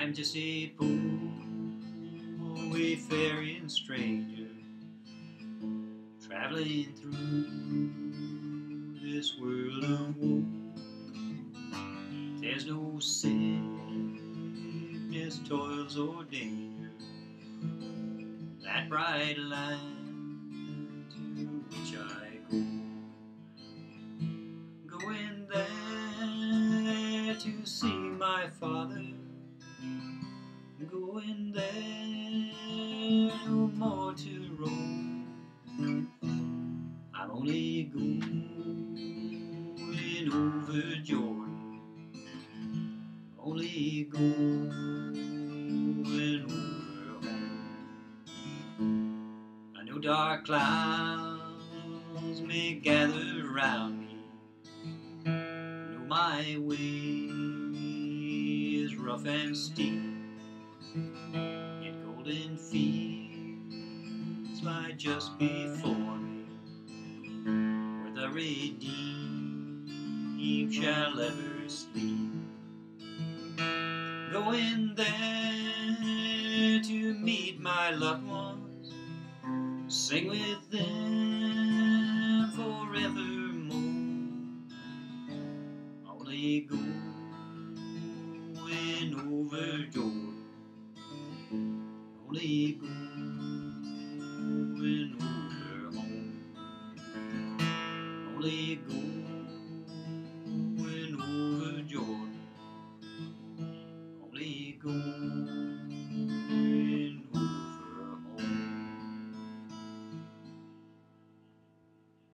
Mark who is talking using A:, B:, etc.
A: I'm just a poor wayfaring stranger traveling through this world of woe. There's no sickness, toils, or danger. That bright line to which I go. Going there to see my father. Going there no more to roam. I'm only going over Jordan. Only going over home. I know dark clouds may gather around me. Know my way is rough and steep. Yet golden fields lie just before me, where the redeemed shall ever sleep. Going there to meet my loved ones, sing with them forevermore. Only Jordan only going over home, only going